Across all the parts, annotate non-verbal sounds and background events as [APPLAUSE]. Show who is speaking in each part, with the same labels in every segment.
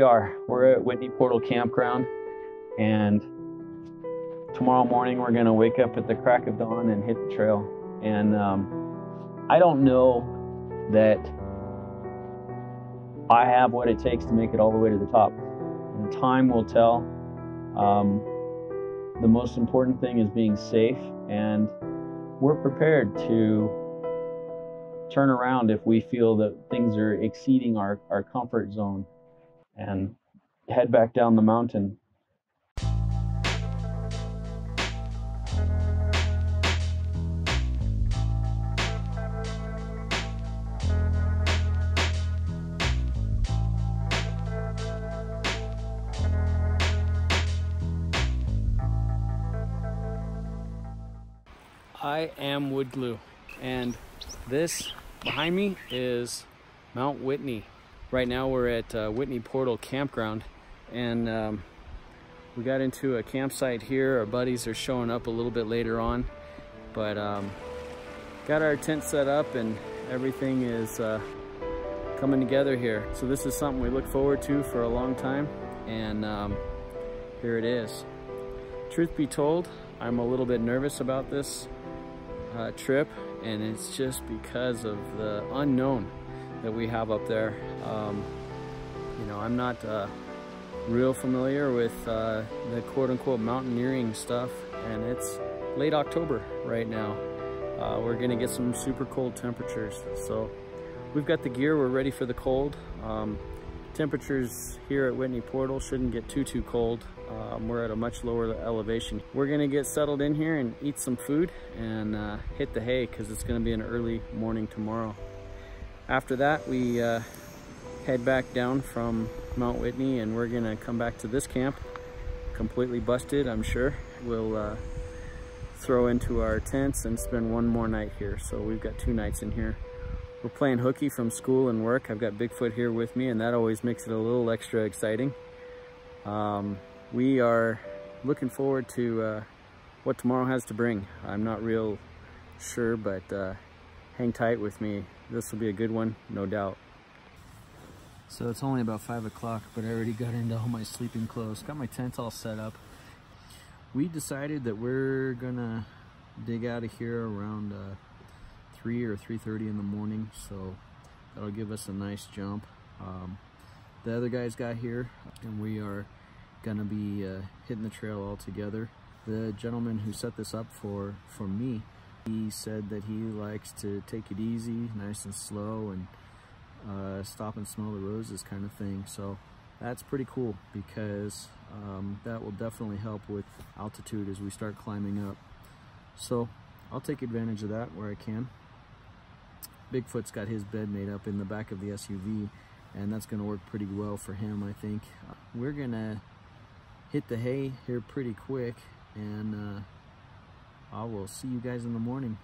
Speaker 1: we are. We're at Whitney Portal Campground, and tomorrow morning we're gonna wake up at the crack of dawn and hit the trail. And um, I don't know that I have what it takes to make it all the way to the top. And time will tell. Um, the most important thing is being safe, and we're prepared to turn around if we feel that things are exceeding our, our comfort zone and head back down the mountain. I am wood glue and this behind me is Mount Whitney. Right now we're at uh, Whitney Portal Campground and um, we got into a campsite here. Our buddies are showing up a little bit later on, but um, got our tent set up and everything is uh, coming together here. So this is something we look forward to for a long time and um, here it is. Truth be told, I'm a little bit nervous about this uh, trip and it's just because of the unknown that we have up there. Um, you know, I'm not uh, real familiar with uh, the quote-unquote mountaineering stuff and it's late October right now. Uh, we're gonna get some super cold temperatures. So we've got the gear, we're ready for the cold. Um, temperatures here at Whitney Portal shouldn't get too, too cold. Um, we're at a much lower elevation. We're gonna get settled in here and eat some food and uh, hit the hay because it's gonna be an early morning tomorrow. After that, we uh, head back down from Mount Whitney and we're gonna come back to this camp completely busted, I'm sure. We'll uh, throw into our tents and spend one more night here. So we've got two nights in here. We're playing hooky from school and work. I've got Bigfoot here with me and that always makes it a little extra exciting. Um, we are looking forward to uh, what tomorrow has to bring. I'm not real sure, but uh, hang tight with me. This will be a good one, no doubt. So it's only about five o'clock, but I already got into all my sleeping clothes. Got my tent all set up. We decided that we're gonna dig out of here around uh, 3 or 3.30 in the morning, so that'll give us a nice jump. Um, the other guys got here, and we are gonna be uh, hitting the trail all together. The gentleman who set this up for, for me, he said that he likes to take it easy, nice and slow, and uh, stop and smell the roses kind of thing. So that's pretty cool because um, that will definitely help with altitude as we start climbing up. So I'll take advantage of that where I can. Bigfoot's got his bed made up in the back of the SUV and that's going to work pretty well for him, I think. We're going to hit the hay here pretty quick and uh, I will see you guys in the morning.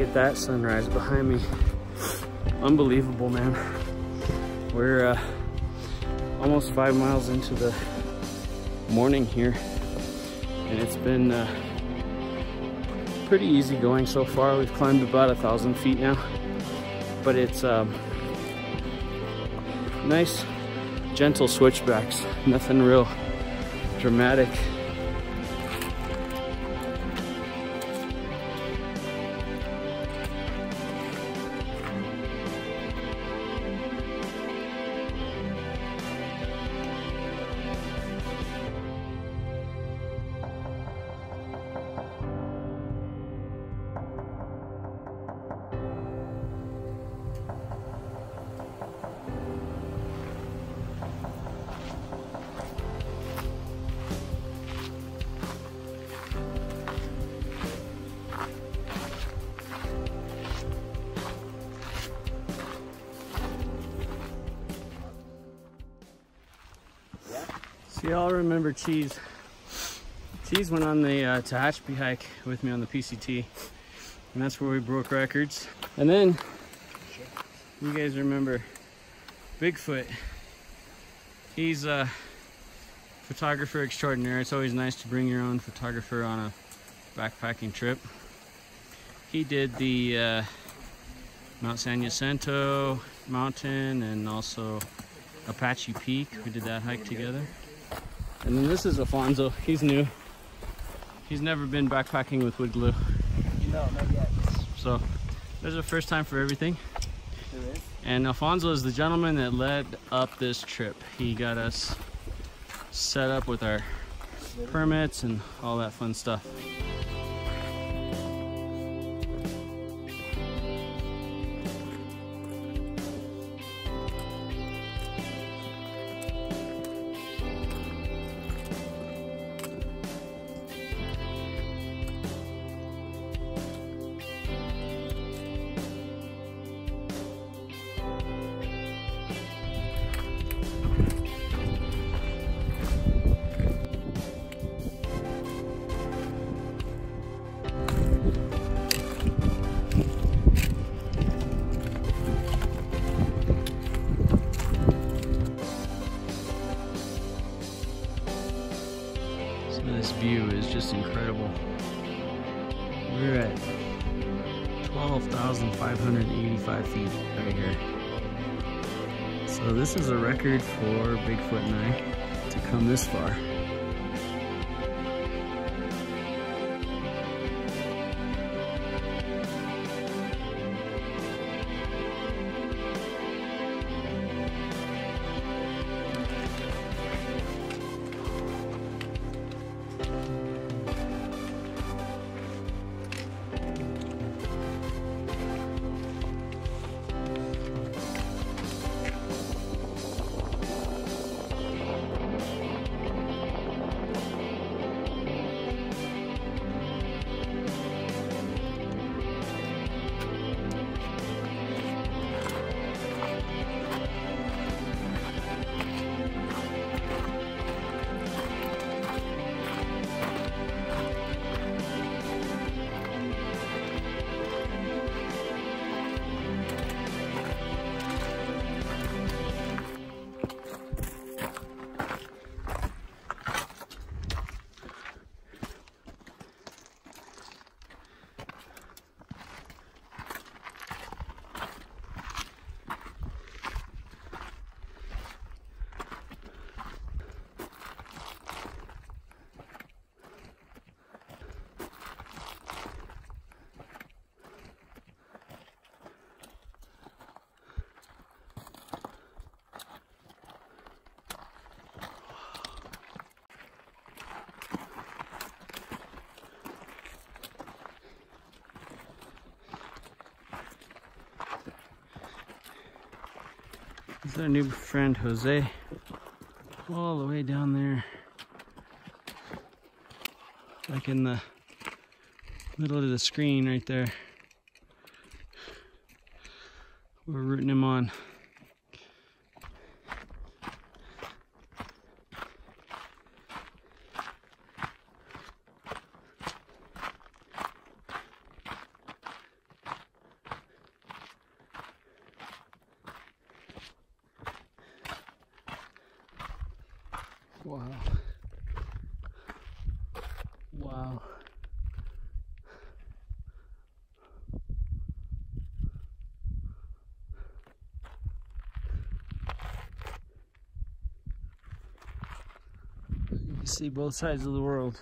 Speaker 1: At that sunrise behind me. Unbelievable, man. We're uh, almost five miles into the morning here, and it's been uh, pretty easy going so far. We've climbed about a thousand feet now, but it's um, nice, gentle switchbacks. Nothing real dramatic. You all remember Cheese. Cheese went on the uh, Tehachapi hike with me on the PCT. And that's where we broke records. And then, you guys remember Bigfoot. He's a photographer extraordinaire. It's always nice to bring your own photographer on a backpacking trip. He did the uh, Mount San Jacinto mountain and also Apache Peak. We did that hike together. And then this is Alfonso. He's new. He's never been backpacking with wood glue.
Speaker 2: No, not yet.
Speaker 1: So there's a first time for everything.
Speaker 2: There is.
Speaker 1: And Alfonso is the gentleman that led up this trip. He got us set up with our permits and all that fun stuff. Record for Bigfoot and I to come this far. Our new friend Jose. All the way down there. Like in the middle of the screen right there. We're rooting him on. Wow. Wow. You see both sides of the world.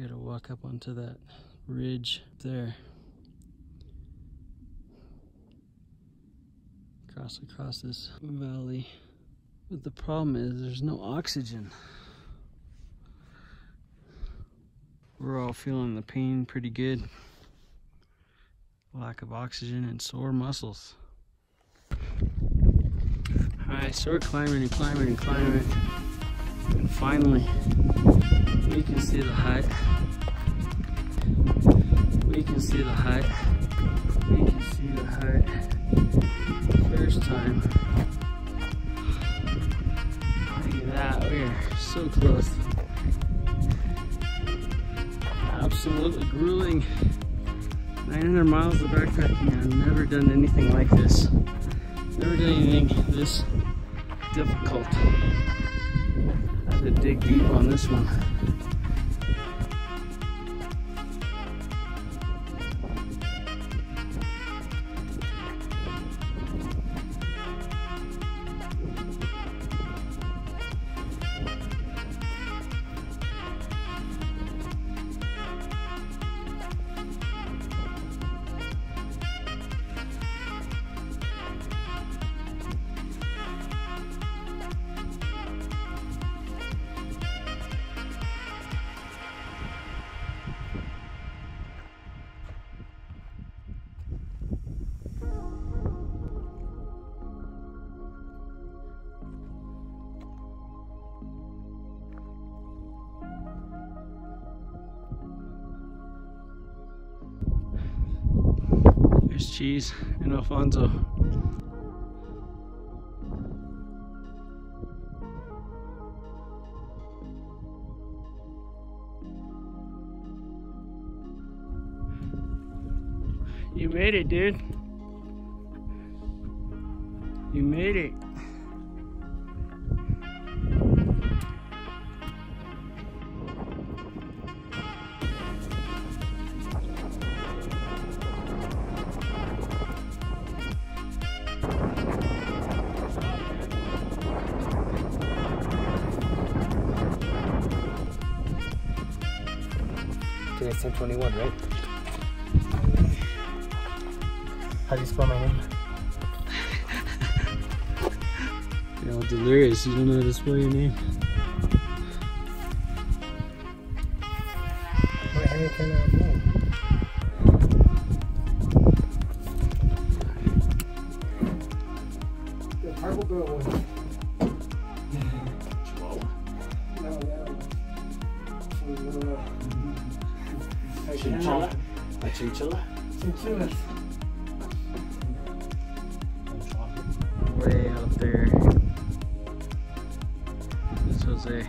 Speaker 1: Gotta walk up onto that ridge there. Cross across this valley. But the problem is there's no oxygen. We're all feeling the pain pretty good. Lack of oxygen and sore muscles. Alright, so we're climbing and climbing and climbing. And finally, we can see the hut. We can see the height. We can see the height. First time. Look at that, we are so close. Absolutely grueling. 900 miles of backpacking. I've never done anything like this. Never done anything this difficult. I had to dig deep on this one. Cheese and Alfonso. You made it, dude. You made it.
Speaker 2: Today's 1021, right? How do you spell my name? [LAUGHS]
Speaker 1: You're all delirious. You don't know how to spell your name. Jose.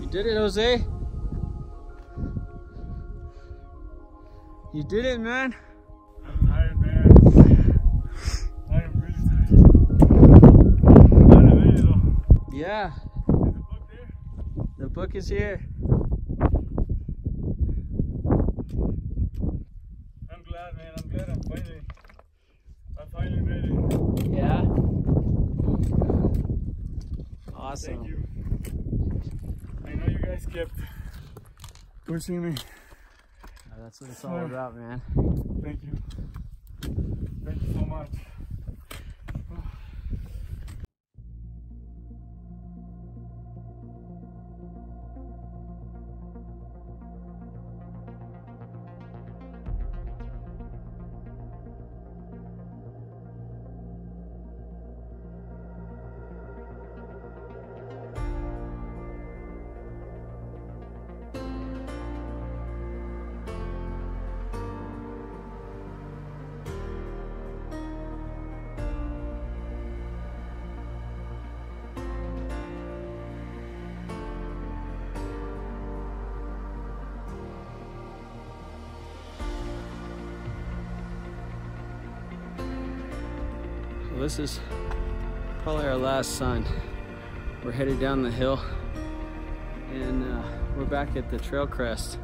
Speaker 1: You did it, Jose. You did it, man.
Speaker 3: I'm tired, man. I am really tired. I made it though.
Speaker 1: Yeah,
Speaker 3: Is the book there?
Speaker 1: the book is here.
Speaker 3: I'm glad, man. I'm glad I'm finally, I finally made it.
Speaker 1: Yeah.
Speaker 3: Thank
Speaker 1: Awesome.
Speaker 3: you. I guys kept pushing me.
Speaker 1: That's what it's all about, man.
Speaker 3: Thank you. Thank you so much.
Speaker 1: This is probably our last sun. We're headed down the hill and uh, we're back at the trail crest.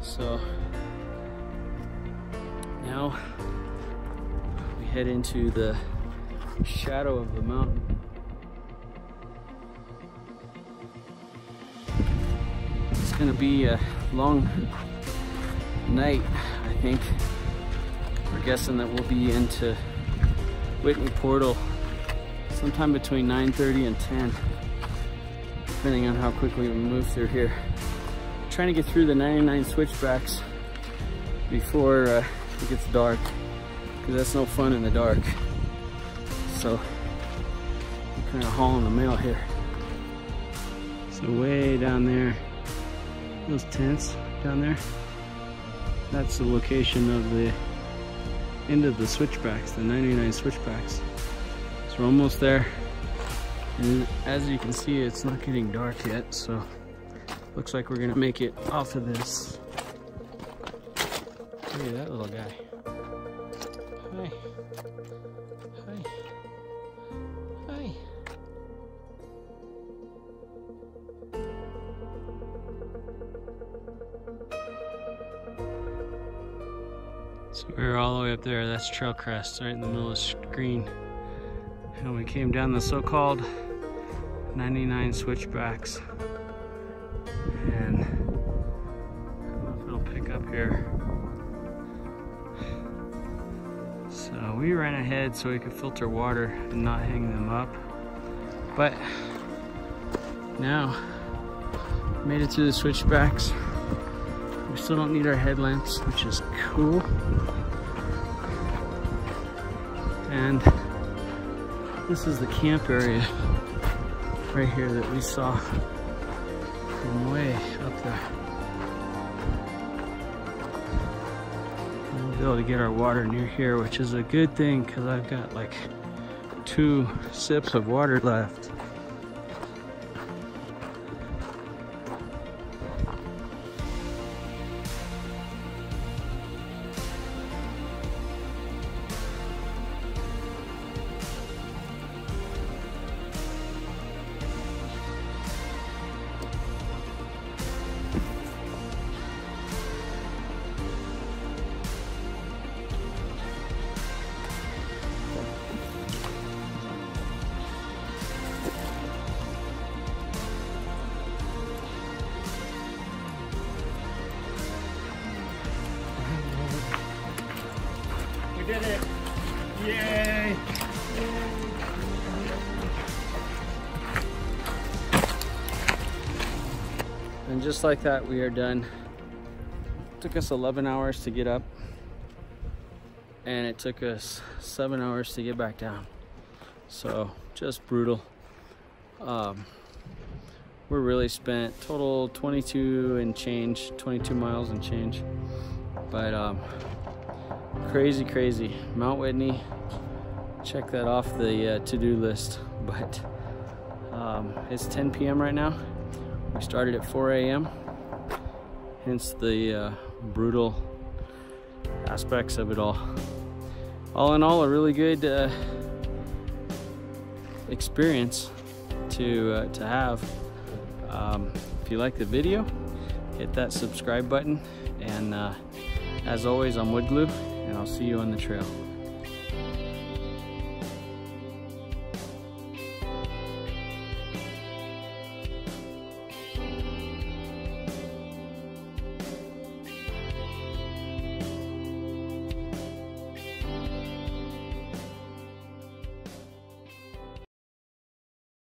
Speaker 1: So now we head into the shadow of the mountain. It's gonna be a long night, I think. We're guessing that we'll be into Whitney Portal sometime between 9.30 and 10, depending on how quickly we move through here. trying to get through the 99 switchbacks before uh, it gets dark, because that's no fun in the dark. So, I'm kind of hauling the mail here. So way down there, those tents down there, that's the location of the of the switchbacks, the 99 switchbacks. So we're almost there. And as you can see, it's not getting dark yet, so looks like we're gonna make it off of this. Look at that little guy. Hi. Way up there. That's Trail Crest, right in the middle of the screen. And we came down the so-called 99 switchbacks. And I don't know if it'll pick up here. So we ran ahead so we could filter water and not hang them up. But now, made it through the switchbacks. We still don't need our headlamps, which is cool. And this is the camp area right here that we saw from way up there. We'll be able to get our water near here, which is a good thing because I've got like two sips of water left. Just like that, we are done. took us 11 hours to get up, and it took us seven hours to get back down. So just brutal. Um, we're really spent total 22 and change, 22 miles and change. But um, crazy, crazy. Mount Whitney, check that off the uh, to-do list. But um, it's 10 p.m. right now. We started at 4 a.m. Hence the uh, brutal aspects of it all. All in all, a really good uh, experience to uh, to have. Um, if you like the video, hit that subscribe button. And uh, as always, I'm Woodglue, and I'll see you on the trail.